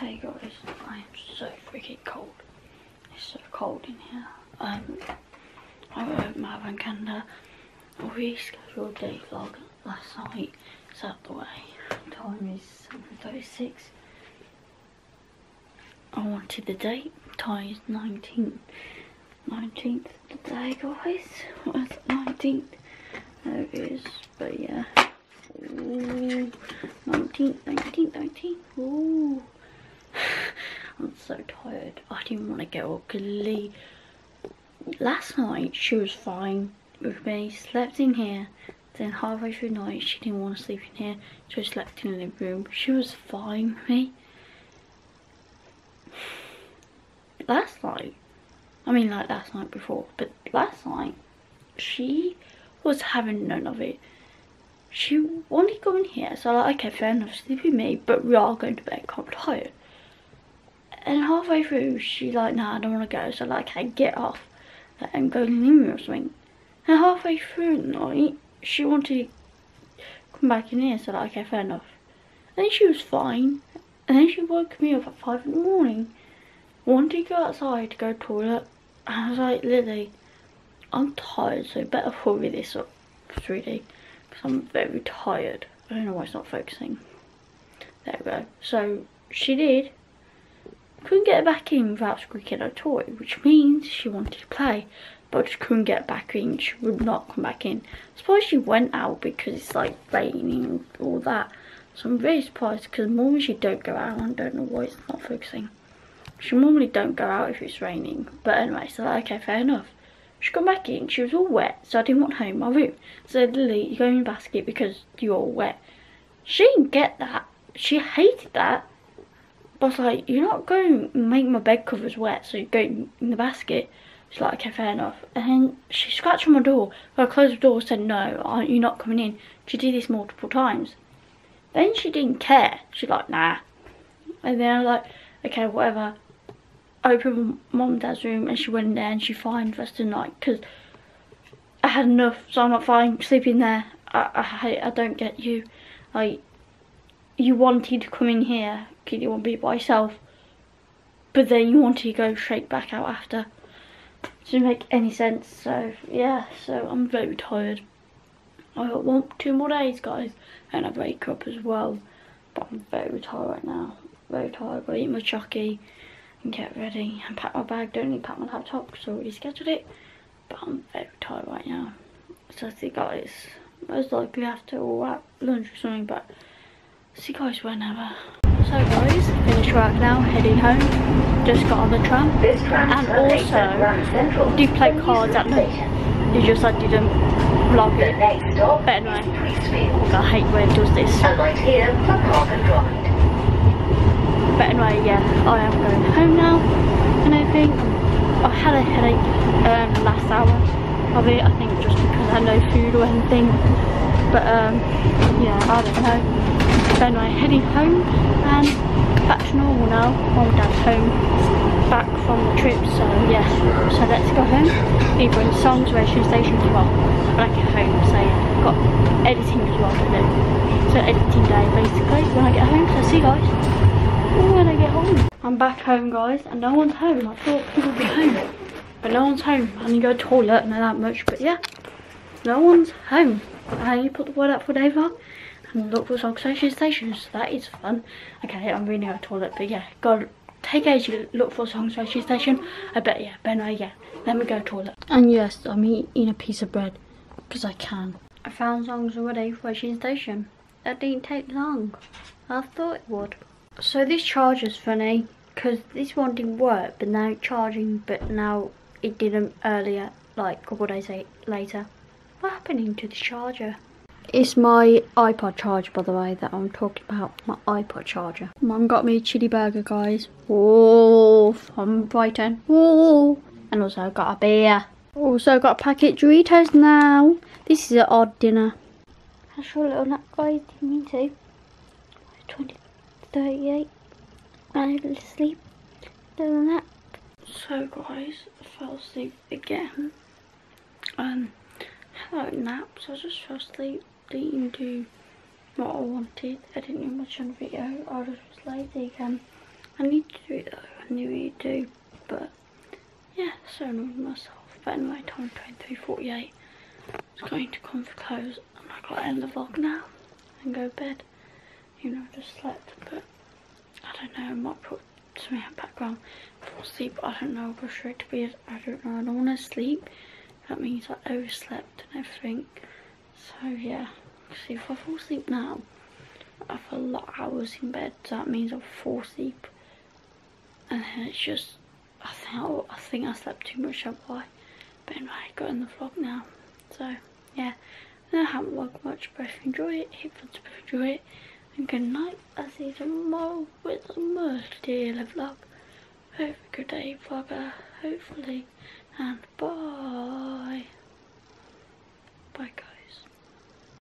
Hey guys, I am so freaking cold. It's so cold in here. Um, I wrote my oven rescheduled day vlog last night. It's out the way. Time is 7.36. I wanted the date. Time is 19th. 19th the day guys. What's 19th? There it is. But yeah. Ooh. 19th, 19th, 19th. Ooh. I'm so tired. I didn't want to get up because Lee, last night she was fine with me, slept in here. Then halfway through the night she didn't want to sleep in here, so she slept in the room. She was fine with me. Last night, I mean like last night before, but last night she was having none of it. She wanted to go in here, so like, okay, fair enough, sleep with me, but we are going to bed, I'm tired. And halfway through, she's like, nah, I don't want to go. So like, I get off and go to the or something. And halfway through the night, she wanted to come back in here. So like, okay, fair enough. And then she was fine. And then she woke me up at 5 in the morning. Wanted to go outside to go to toilet. And I was like, Lilly, I'm tired, so better hurry this up, sweetie. Because I'm very tired. I don't know why it's not focusing. There we go. So she did couldn't get back in without squeaking a toy, which means she wanted to play, but she couldn't get back in. She would not come back in. I suppose she went out because it's like raining and all that. So I'm very surprised because normally she don't go out. I don't know why it's not focusing. She normally don't go out if it's raining. But anyway, so like, okay, fair enough. She come back in, she was all wet, so I didn't want her in my room. So Lilly, you go in the basket because you're all wet. She didn't get that. She hated that. But I was like, you're not going to make my bed covers wet, so you go in the basket. She's like, okay, fair enough. And then she scratched on my door. I closed the door, said, no, you're not coming in. She did this multiple times. Then she didn't care. She's like, nah. And then I was like, okay, whatever. I opened mom and dad's room and she went in there and she fine the rest of the night because I had enough, so I'm not fine sleeping there. I, I, I don't get you. Like, you wanted to come in here because you want to be by yourself, but then you wanted to go straight back out after. Doesn't make any sense. So yeah, so I'm very tired. I got one, two more days, guys, and I wake up as well. But I'm very tired right now. Very tired. I'll eat my chucky and get ready and pack my bag. Don't need to pack my laptop because I already scheduled it. But I'm very tired right now. So I think guys, most likely to all at lunch or something. But See you guys whenever. So guys, finished work now, heading home. Just got on the tram. and also, do you play cards at night. You just I didn't vlog it. But anyway, I hate when it does this. But anyway, yeah, I am going home now. And I think I had a headache um, last hour of it. I think just because I had no food or anything. But um, yeah, I don't know. So anyway, heading home and back to normal now. And dad's home, back from the trip, so yeah. So let's go home. Either in songs, radio station as well. When I get home, so yeah, got editing as well to do. So editing day basically when I get home. So see you guys when I get home. I'm back home guys and no one's home. I thought people would be home. But no one's home. I need to go to the toilet, not that much, but yeah. No one's home. Uh, I put the word out for Dava and look for some Sheeran stations. That is fun. Okay, I'm really out of toilet, but yeah, go take age to look for some Sheeran station. I bet yeah, but no, yeah. Let me go to toilet. And yes, I'm eating a piece of bread because I can. I found songs already for Sheeran Station. That didn't take long. I thought it would. So this charger's funny because this one didn't work, but now it's charging, but now it didn't earlier, like a couple days later. What happening to the charger? It's my iPod charger, by the way, that I'm talking about. My iPod charger. Mum got me a chili burger, guys. Whoa, from Brighton. Whoa. And also I got a beer. Also got a packet Doritos now. This is an odd dinner. How's your little nap, guys? Do you mean to? 20, 38. I need a little sleep. Little nap. So, guys, I fell asleep again. Um, hello naps. I just fell asleep didn't do what I wanted. I didn't do much on video. I was lazy again. I need to do it though. I really do. But yeah, so annoyed myself. But anyway, time 23.48. It's going to come for close and I gotta end the vlog now and go to bed. You know, I just slept, but I don't know, I might put something in the background for sleep. I don't know, go straight to bed. I don't know, I don't want to sleep. That means I overslept and everything. So yeah, see if I fall asleep now, I have a lot of hours in bed, so that means I'll fall asleep. And then it's just, I think, I, think I slept too much, that's why. But anyway, I got in the vlog now. So yeah, I haven't vlogged much, but if you enjoy it, hit if you enjoy it. And good night, I'll see you tomorrow with a multi vlog. Have a good day, vlogger, hopefully. And bye. Bye, guys.